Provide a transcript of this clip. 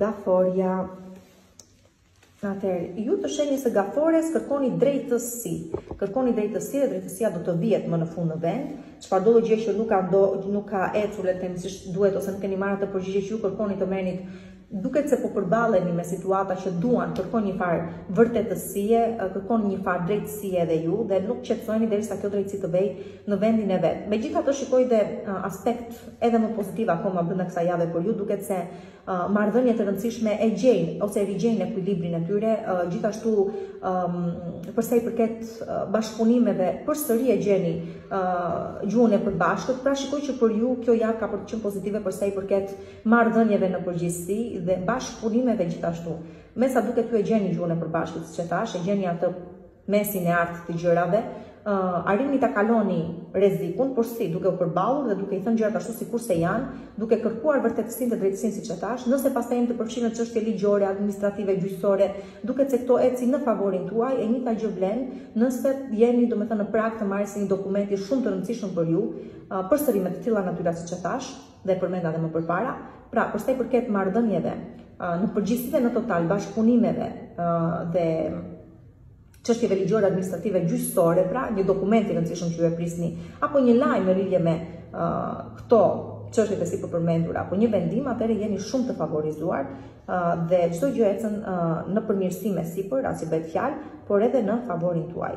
Gaforja. Atëherë, ju të shenjës së gafores kërkoni drejtësi. Kërkoni drejtësi dhe drejtësia do të vihet më në fund në vend. Çfarëdo gjë që nuk ka ndo, nuk ka ecur le të themi siç duhet ose nuk keni marrë atë përgjigje që ju kërkoni të merrnit duket se po përballeni me situata që duan, kërkon një farë vërtetësie, kërkoni një farë drejtësie edhe ju dhe nuk qetësoheni derisa kjo drejtësi të vej në vendin e vet. Megjithatë shikoj dhe aspekt edhe më pozitiv akoma brenda kësaj jave për ju, duket se marrëdhënie të rëndësishme e gjejnë ose e rigjejnë ekuilibrin e tyre, gjithashtu për sa i përket bashkëpunimeve përsëri e gjeni gjuhën e përbashkët, pra shikoj që për ju kjo javë ka për të qenë pozitive për sa i përket marrëdhënieve në përgjithësi dhe bashkëpunimeve gjithashtu. Me sa duket ju e gjeni gjuhën e përbashkët, siç e thashë, e gjeni atë mesin e artë të gjërave, arrini ta kaloni rrezikun, por si, duke u përballur dhe duke i thënë gjërat ashtu sikurse janë, duke kërkuar vërtetësinë dhe drejtësinë siç e thashë, nëse pastaj jeni të përfshirë në çështje ligjore, administrative, gjyqësore, duket se këto ecin në favorin tuaj, e njëjta gjë vlen nëse jeni, domethënë, në prag të marrjes së një dokumenti shumë të rëndësishëm për ju, përsëri me të tilla natyra siç e thashë dhe e përmenda edhe më përpara. Pra, përsa i përket marrëdhënieve, në përgjithësi dhe në total bashkëpunimeve dhe çështjeve ligjore administrative gjyqësore, pra një dokument i rëndësishëm që ju e prisni, apo një lajm në lidhje me këto çështjet e sipërpërmendura, apo një vendim, atëherë jeni shumë të favorizuar dhe çdo gjë ecën në përmirësim e sipër, as i bëhet fjalë, por edhe në favorin tuaj.